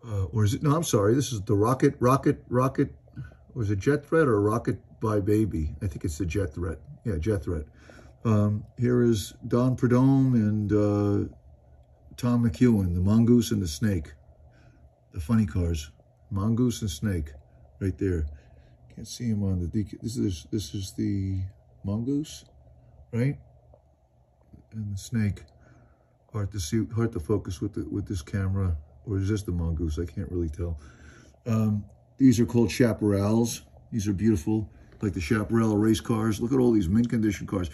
Uh, or is it? No, I'm sorry. This is the Rocket Rocket Rocket. Was it Jet Threat or Rocket by Baby? I think it's the Jet Threat. Yeah, Jet Threat. Um, here is Don Prudhomme and uh, Tom McEwen, the mongoose and the snake. The funny cars. Mongoose and snake, right there. Can't see him on the. This is this is the mongoose, right? And the snake. Hard to see, hard to focus with the, with this camera. Or is this the mongoose? I can't really tell. Um, these are called chaparrals. These are beautiful, like the chaparral race cars. Look at all these mint condition cars.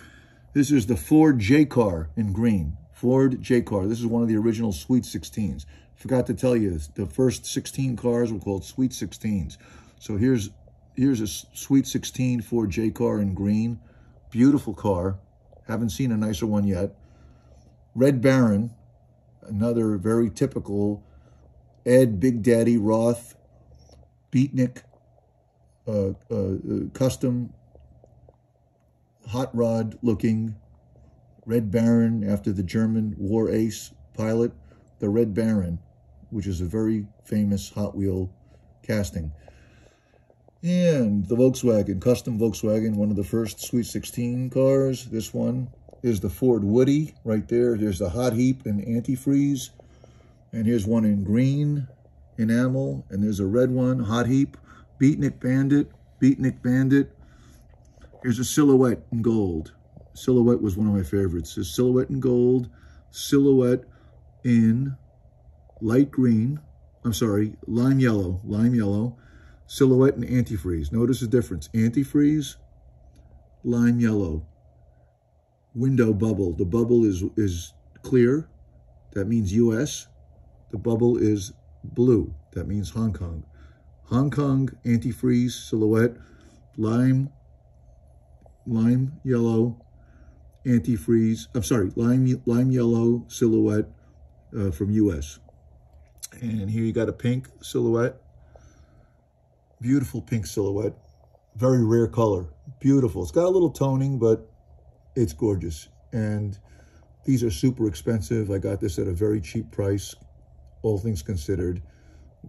This is the Ford J-Car in green. Ford J-Car. This is one of the original Sweet 16s. Forgot to tell you, the first 16 cars were called Sweet 16s. So here's here's a Sweet 16 Ford J-Car in green. Beautiful car. Haven't seen a nicer one yet. Red Baron, another very typical Ed Big Daddy Roth Beatnik uh, uh, uh, custom hot rod looking Red Baron after the German war ace pilot, the Red Baron, which is a very famous Hot Wheel casting. And the Volkswagen, custom Volkswagen, one of the first Sweet 16 cars. This one is the Ford Woody right there. There's the hot heap and antifreeze. And here's one in green. enamel, and there's a red one, Hot Heap, Beatnik Bandit, Beatnik Bandit. Here's a silhouette in gold. Silhouette was one of my favorites. There's silhouette in gold, silhouette in light green, I'm sorry, lime yellow, lime yellow, silhouette and antifreeze. Notice the difference. Antifreeze, lime yellow, window bubble. The bubble is, is clear. That means US. The bubble is blue. That means Hong Kong. Hong Kong antifreeze silhouette, lime, lime yellow antifreeze. I'm sorry, lime, lime yellow silhouette uh, from US. And here you got a pink silhouette. Beautiful pink silhouette. Very rare color. Beautiful. It's got a little toning, but it's gorgeous. And these are super expensive. I got this at a very cheap price, all things considered.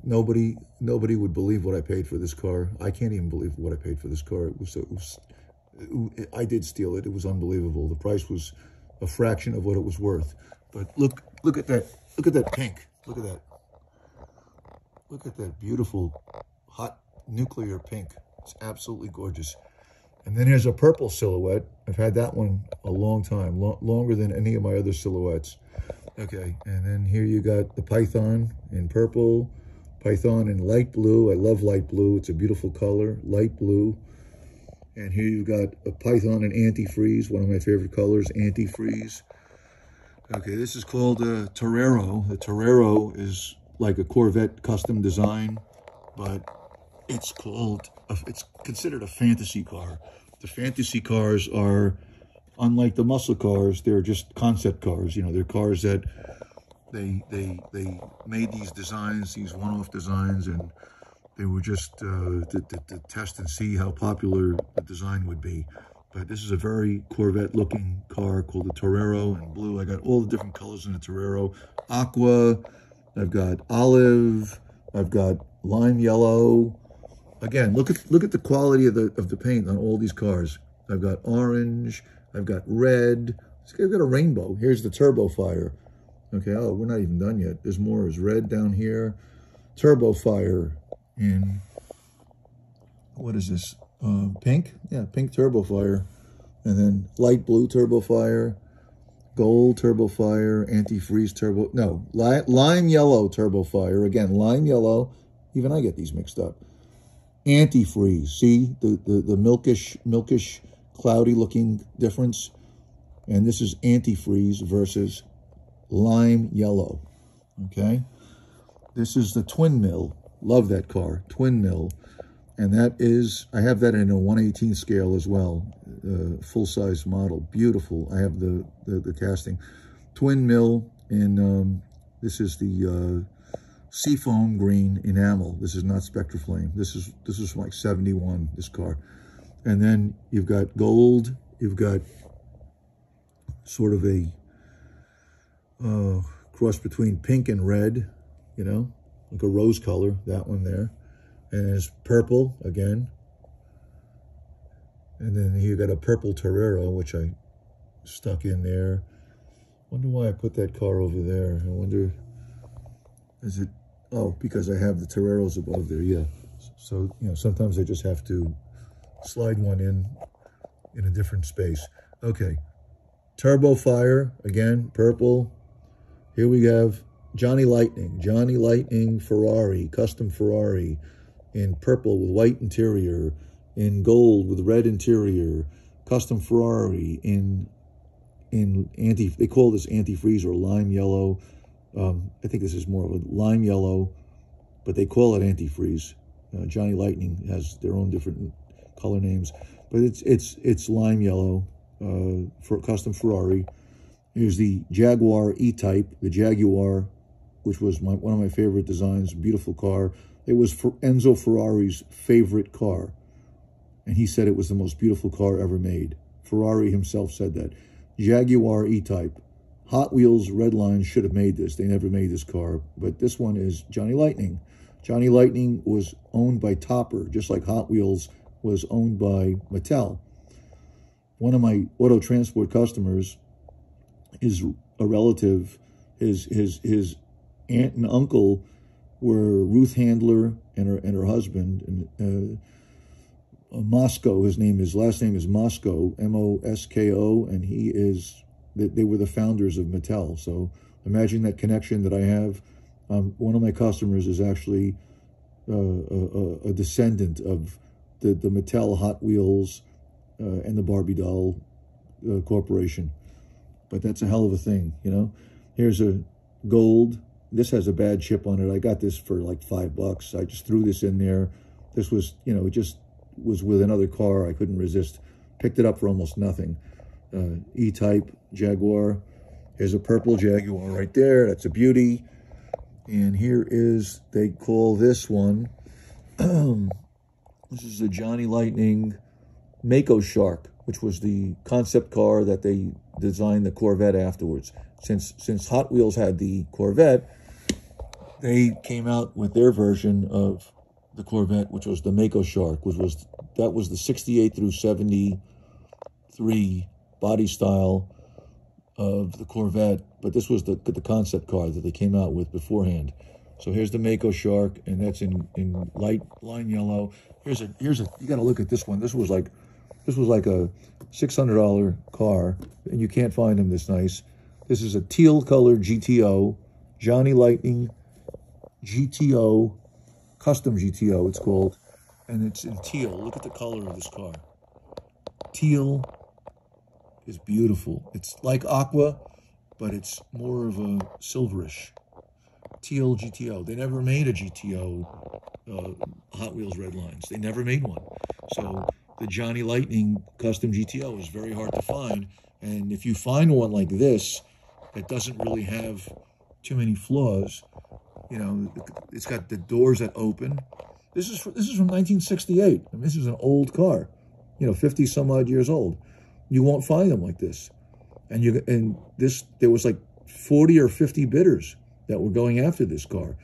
Nobody nobody would believe what I paid for this car. I can't even believe what I paid for this car. It was, it was I did steal it. It was unbelievable. The price was a fraction of what it was worth. But look look at that. Look at that pink. Look at that. Look at that beautiful nuclear pink. It's absolutely gorgeous. And then here's a purple silhouette. I've had that one a long time, lo longer than any of my other silhouettes. Okay, and then here you got the Python in purple, Python in light blue. I love light blue. It's a beautiful color, light blue. And here you've got a Python in antifreeze, one of my favorite colors, antifreeze. Okay, this is called a Torero. The Torero is like a Corvette custom design, but it's called, a, it's considered a fantasy car. The fantasy cars are, unlike the muscle cars, they're just concept cars. You know, they're cars that they they they made these designs, these one-off designs, and they were just uh, to, to, to, test and see how popular the design would be. But this is a very Corvette-looking car called the Torero in blue. I got all the different colors in the Torero. Aqua, I've got olive, I've got lime yellow. Again, look at look at the quality of the of the paint on all these cars. I've got orange, I've got red. I've got a rainbow. Here's the turbo fire. Okay, oh, we're not even done yet. There's more. There's red down here. Turbo fire in, what is this? Uh, pink? Yeah, pink turbo fire. And then light blue turbo fire gold turbo fire, antifreeze turbo, no, li lime yellow turbo fire. Again, lime yellow, even I get these mixed up. Antifreeze, see the, the, the milkish, milkish, cloudy looking difference? And this is antifreeze versus lime yellow, okay? This is the twin mill. Love that car, twin mill. And that is, I have that in a 118 scale as well, uh, full-size model. Beautiful. I have the, the, the, casting. Twin mill, and um, this is the uh, seafoam green enamel. This is not Spectraflame. This is, this is like 71, this car. And then you've got gold. You've got sort of a uh, cross between pink and red, you know, like a rose color, that one there. And it's purple again. And then you got a purple Torero, which I stuck in there. Wonder why I put that car over there. I wonder, is it, oh, because I have the Toreros above there, yeah. So, you know, sometimes I just have to slide one in in a different space. Okay, Turbo Fire, again, purple. Here we have Johnny Lightning, Johnny Lightning Ferrari, custom Ferrari in purple with white interior, in gold with red interior, custom Ferrari in in anti. They call this antifreeze or lime yellow. Um, I think this is more of a lime yellow, but they call it antifreeze. Uh, Johnny Lightning has their own different color names, but it's it's it's lime yellow uh, for custom Ferrari. Here's the Jaguar E-Type, the Jaguar, which was my, one of my favorite designs, beautiful car. It was for Enzo Ferrari's favorite car. And he said it was the most beautiful car ever made. Ferrari himself said that. Jaguar E-Type. Hot Wheels Redline should have made this. They never made this car. But this one is Johnny Lightning. Johnny Lightning was owned by Topper, just like Hot Wheels was owned by Mattel. One of my auto transport customers is a relative. His, his, his aunt and uncle were Ruth Handler and her and her husband and uh, Mosko. His name, his last name is Mosko, M-O-S-K-O, and he is. They were the founders of Mattel. So imagine that connection that I have. Um, one of my customers is actually uh, a, a, descendant of the the Mattel Hot Wheels uh, and the Barbie doll uh, corporation. But that's a hell of a thing, you know. Here's a gold this has a bad chip on it. I got this for like five bucks. I just threw this in there. This was, you know, it just was with another car. I couldn't resist. Picked it up for almost nothing. Uh, E-Type Jaguar. Here's a purple Jaguar right there. That's a beauty. And here is, they call this one, *clears throat* this is a Johnny Lightning Mako Shark, which was the concept car that they designed the Corvette afterwards. Since since Hot Wheels had the Corvette, they came out with their version of the Corvette, which was the Mako Shark, which was that was the 68 through 73 body style of the Corvette, but this was the the concept car that they came out with beforehand. So here's the Mako Shark, and that's in in light lime yellow. Here's a here's a you got to look at this one. This was like this was like a six hundred dollar car, and you can't find them this nice. This is a teal color GTO, Johnny Lightning GTO, custom GTO it's called, and it's in teal. Look at the color of this car. Teal is beautiful. It's like aqua, but it's more of a silverish. Teal GTO. They never made a GTO uh, Hot Wheels Red Lines. They never made one. So the Johnny Lightning custom GTO is very hard to find. And if you find one like this that doesn't really have too many flaws, you know, it's got the doors that open. This is this is from 1968. I mean, this is an old car, you know, 50 some odd years old. You won't find them like this. And you and this there was like 40 or 50 bidders that were going after this car.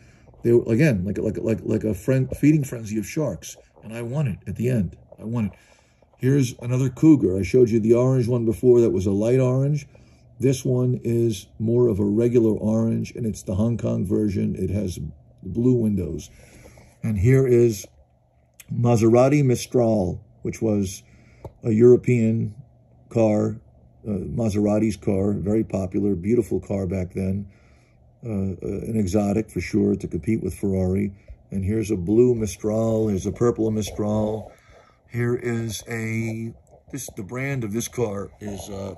They were again like like like like a friend feeding frenzy of sharks. And I won it at the end. I won it. Here's another Cougar. I showed you the orange one before that was a light orange. This one is more of a regular orange, and it's the Hong Kong version. It has blue windows. And here is Maserati Mistral, which was a European car, uh, Maserati's car, very popular, beautiful car back then. Uh, uh, an exotic for sure to compete with Ferrari. And here's a blue Mistral, here's a purple Mistral. Here is a, this the brand of this car is uh,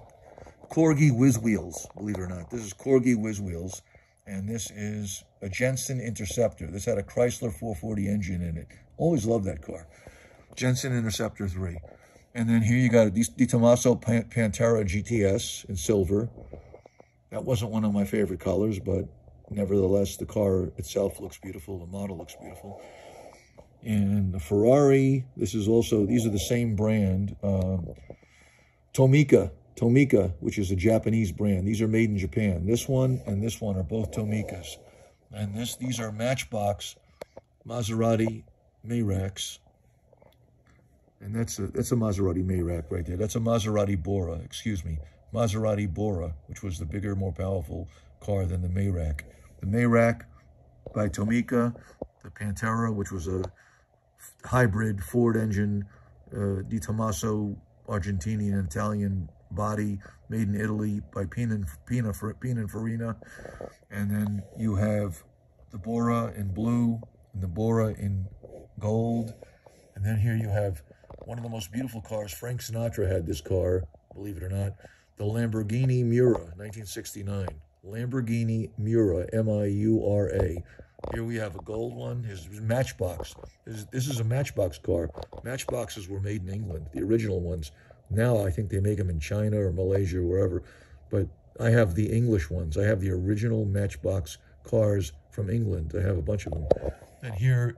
Corgi Whiz Wheels, believe it or not. This is Corgi Whiz Wheels, and this is a Jensen Interceptor. This had a Chrysler 440 engine in it. Always loved that car. Jensen Interceptor 3. And then here you got a De Tomaso Pantera GTS in silver. That wasn't one of my favorite colors, but nevertheless, the car itself looks beautiful. The model looks beautiful. And the Ferrari, this is also, these are the same brand. Um, Tomica Tomica, which is a Japanese brand. These are made in Japan. This one and this one are both Tomicas. And this these are Matchbox Maserati Meraks. And that's a that's a Maserati Merak right there. That's a Maserati Bora, excuse me. Maserati Bora, which was the bigger, more powerful car than the Merak. The Merak by Tomica, the Pantera, which was a hybrid Ford engine, uh, De Tomaso Argentinian Italian body made in Italy by Pina, Pina, Pininfarina. And then you have the Bora in blue and the Bora in gold. And then here you have one of the most beautiful cars. Frank Sinatra had this car, believe it or not. The Lamborghini Miura, 1969. Lamborghini Miura, M-I-U-R-A. Here we have a gold one. His, Matchbox. This, this is a Matchbox car. Matchboxes were made in England, the original ones. Now I think they make them in China or Malaysia or wherever. But I have the English ones. I have the original Matchbox cars from England. I have a bunch of them. And here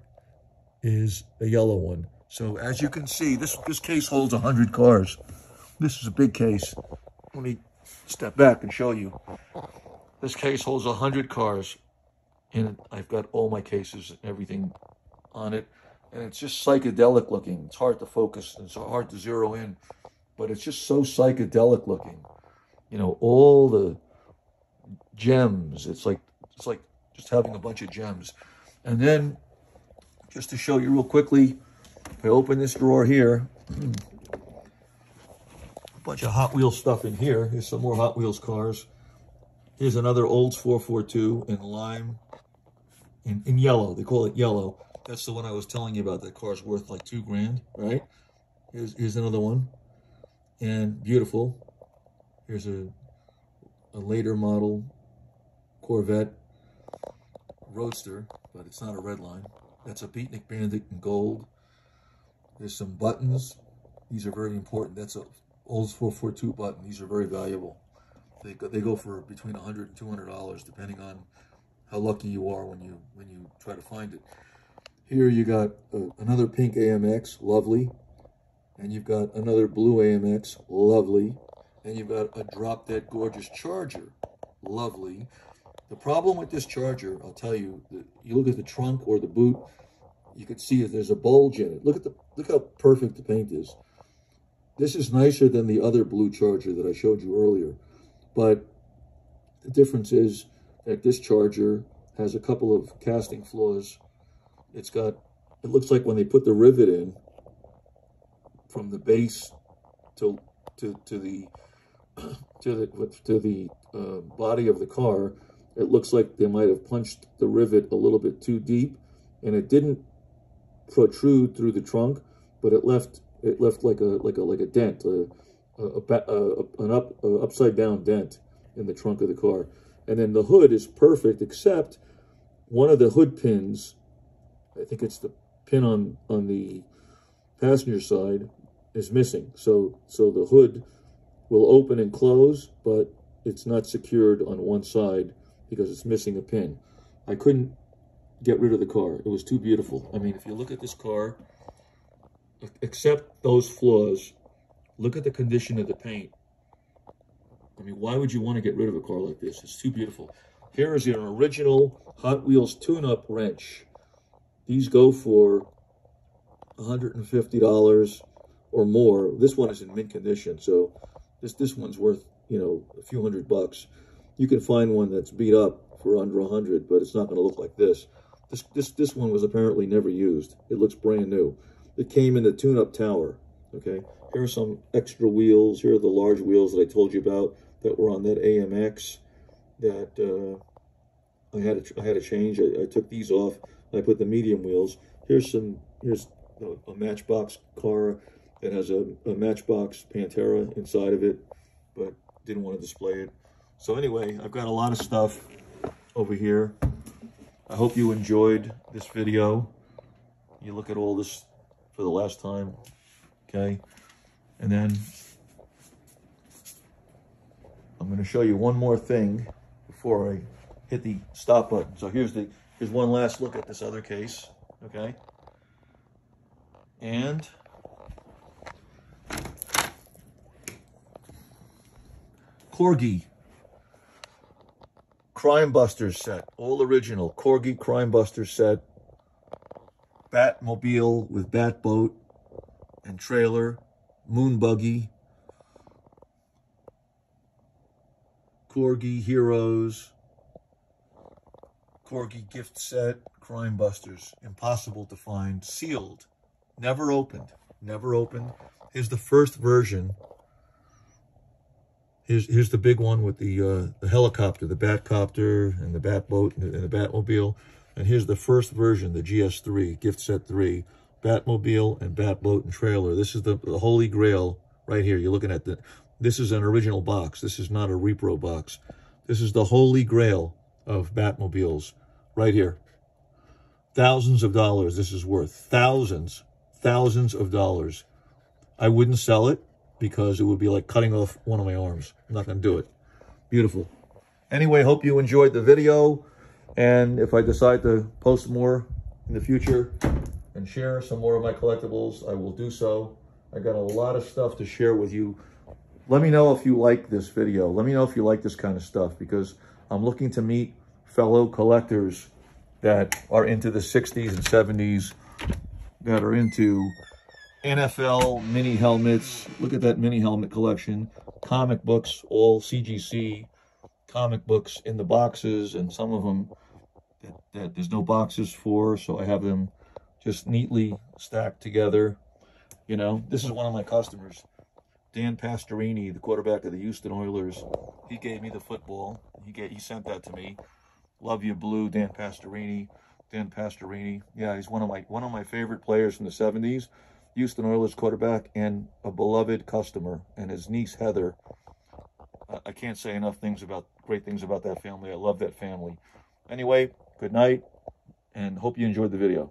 is a yellow one. So as you can see, this, this case holds 100 cars. This is a big case. Let me step back and show you. This case holds 100 cars. And I've got all my cases and everything on it. And it's just psychedelic looking. It's hard to focus. And it's hard to zero in but it's just so psychedelic looking. You know, all the gems. It's like it's like just having a bunch of gems. And then, just to show you real quickly, I open this drawer here, a bunch of Hot Wheels stuff in here. Here's some more Hot Wheels cars. Here's another Olds 442 in lime, in, in yellow. They call it yellow. That's the one I was telling you about. That car's worth like two grand, right? Here's, here's another one. And beautiful. Here's a, a later model Corvette Roadster, but it's not a red line. That's a Beatnik Bandit in gold. There's some buttons. These are very important. That's a Olds 442 button. These are very valuable. They go, they go for between 100 and 200 dollars, depending on how lucky you are when you when you try to find it. Here you got uh, another pink AMX, lovely. And you've got another blue AMX, lovely. And you've got a drop dead gorgeous charger, lovely. The problem with this charger, I'll tell you, you look at the trunk or the boot, you can see that there's a bulge in it. Look at the look how perfect the paint is. This is nicer than the other blue charger that I showed you earlier. But the difference is that this charger has a couple of casting flaws. It's got, it looks like when they put the rivet in from the base to to to the *clears throat* to the to the uh, body of the car, it looks like they might have punched the rivet a little bit too deep, and it didn't protrude through the trunk, but it left it left like a like a like a dent, a, a, a, an up upside down dent in the trunk of the car. And then the hood is perfect, except one of the hood pins, I think it's the pin on on the passenger side, is missing. So so the hood will open and close, but it's not secured on one side because it's missing a pin. I couldn't get rid of the car. It was too beautiful. I mean, if you look at this car, accept those flaws, look at the condition of the paint. I mean, why would you want to get rid of a car like this? It's too beautiful. Here is an original Hot Wheels tune-up wrench. These go for $150 or more. This one is in mint condition, so this this one's worth, you know, a few hundred bucks. You can find one that's beat up for under a hundred, but it's not going to look like this. This this this one was apparently never used. It looks brand new. It came in the tune-up tower. Okay, here are some extra wheels. Here are the large wheels that I told you about that were on that AMX that uh, I had to, I had to change. I, I took these off. I put the medium wheels. Here's some. Here's a, a Matchbox car that has a, a Matchbox Pantera inside of it, but didn't want to display it. So anyway, I've got a lot of stuff over here. I hope you enjoyed this video. You look at all this for the last time, okay? And then I'm going to show you one more thing before I hit the stop button. So here's the here's one last look at this other case, okay? And Corgi. Crime Busters set. All original. Corgi Crime Busters set. Batmobile with Batboat and trailer. Moon Buggy. Corgi Heroes. Corgi gift set. Crime Busters. Impossible to find. Sealed. Never opened. Never opened. Here's the first version Here's here's the big one with the uh, the helicopter, the Batcopter, and the Batboat, and the, and the Batmobile. And here's the first version, the GS3, Gift Set 3, Batmobile and Batboat and trailer. This is the, the holy grail right here. You're looking at the, this is an original box. This is not a repro box. This is the holy grail of Batmobiles right here. Thousands of dollars this is worth. Thousands, thousands of dollars. I wouldn't sell it because it would be like cutting off one of my arms. I'm not going to do it. Beautiful. Anyway, hope you enjoyed the video. And if I decide to post more in the future and share some more of my collectibles, I will do so. I got a lot of stuff to share with you. Let me know if you like this video. Let me know if you like this kind of stuff because I'm looking to meet fellow collectors that are into the 60s and 70s, that are into NFL mini helmets. Look at that mini helmet collection. Comic books, all CGC comic books in the boxes, and some of them that, that there's no boxes for, so I have them just neatly stacked together. You know, this is one of my customers, Dan Pastorini, the quarterback of the Houston Oilers. He gave me the football. He get he sent that to me. Love you, Blue, Dan Pastorini. Dan Pastorini. Yeah, he's one of my one of my favorite players from the 70s. Houston Oilers quarterback and a beloved customer. And his niece Heather. I can't say enough things about great things about that family. I love that family. Anyway, good night and hope you enjoyed the video.